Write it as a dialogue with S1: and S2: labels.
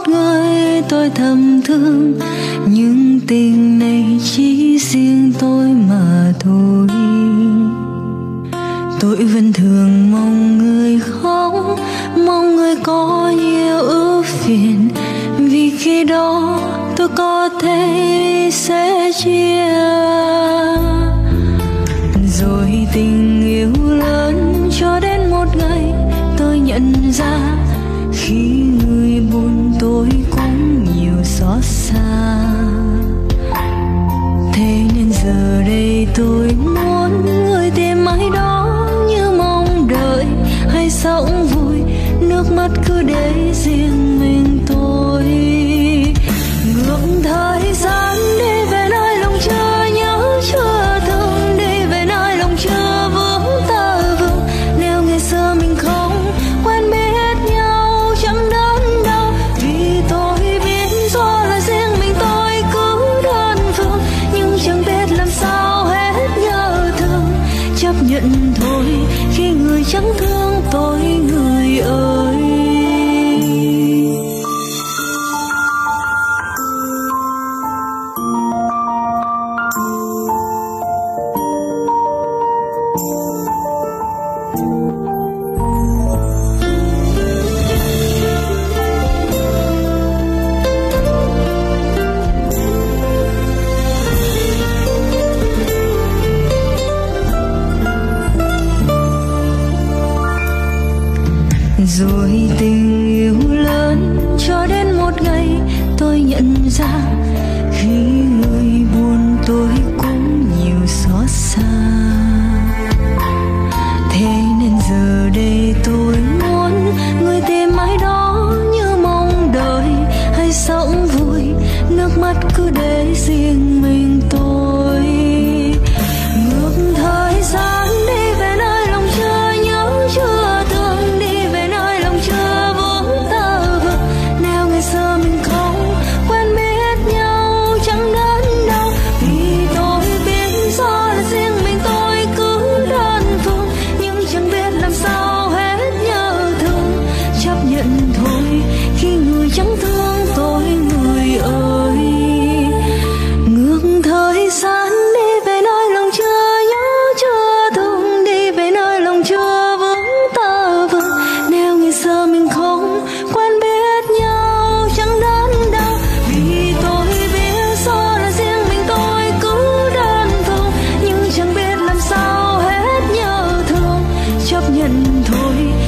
S1: một người tôi thầm thương. Nhưng tình này chỉ riêng tôi mà thôi. Tôi vẫn thường mong người khóc, mong người có nhiều ưu phiền. Vì khi đó tôi có thể sẽ chia. Rồi tình yêu lớn cho đến một ngày, tôi nhận ra mắt cứ để riêng mình tôi. Ngược thời gian đi về nơi lòng chưa nhớ, chưa thương, đi về nơi lòng chưa vững ta vương nếu ngày xưa mình không quen biết nhau, chẳng đớn đau, vì tôi biết do là riêng mình tôi cứ đơn phương. Nhưng chẳng biết làm sao hết nhớ thương, chấp nhận thôi, khi người chẳng thương tôi, người ơi rồi tình yêu lớn cho đến một ngày tôi nhận ra khi người buồn tôi cũng nhiều xót xa. Thế nên giờ đây tôi muốn người tìm ai đó như mong đợi hay sống vui, nước mắt cứ để riêng mình. 退